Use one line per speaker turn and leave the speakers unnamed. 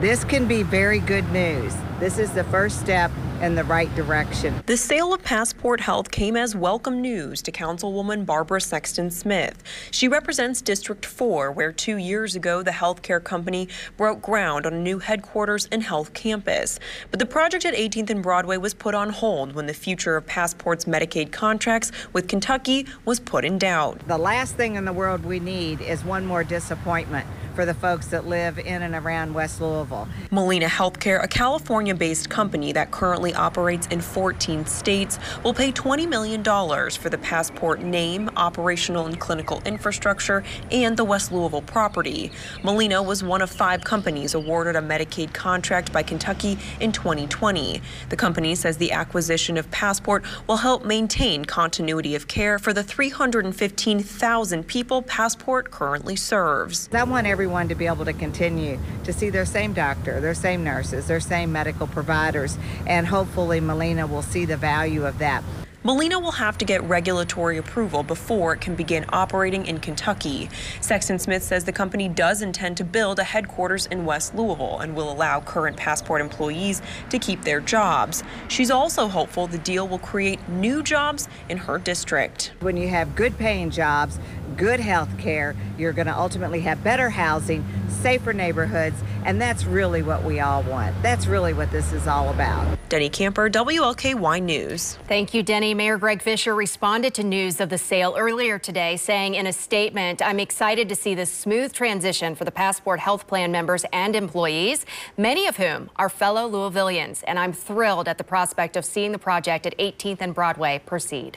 This can be very good news. This is the first step in the right direction.
The sale of Passport Health came as welcome news to Councilwoman Barbara Sexton Smith. She represents District 4, where two years ago the healthcare company broke ground on a new headquarters and health campus. But the project at 18th and Broadway was put on hold when the future of Passport's Medicaid contracts with Kentucky was put in doubt.
The last thing in the world we need is one more disappointment for the folks that live in and around West Louisville.
Molina Healthcare, a California based company that currently operates in 14 states, will pay $20 million for the Passport name, operational and clinical infrastructure, and the West Louisville property. Molina was one of five companies awarded a Medicaid contract by Kentucky in 2020. The company says the acquisition of Passport will help maintain continuity of care for the 315,000 people Passport currently serves.
I want everyone to be able to continue to see their same doctor, their same nurses, their same medical providers, and hopefully Molina will see the value of that.
Molina will have to get regulatory approval before it can begin operating in Kentucky. Sexton Smith says the company does intend to build a headquarters in West Louisville and will allow current passport employees to keep their jobs. She's also hopeful the deal will create new jobs in her district.
When you have good paying jobs, good health care, you're going to ultimately have better housing, safer neighborhoods, and that's really what we all want. That's really what this is all about.
Denny Camper, WLKY News.
Thank you, Denny. Mayor Greg Fisher responded to news of the sale earlier today, saying in a statement, I'm excited to see this smooth transition for the Passport Health Plan members and employees, many of whom are fellow Louisvillians, and I'm thrilled at the prospect of seeing the project at 18th and Broadway proceed.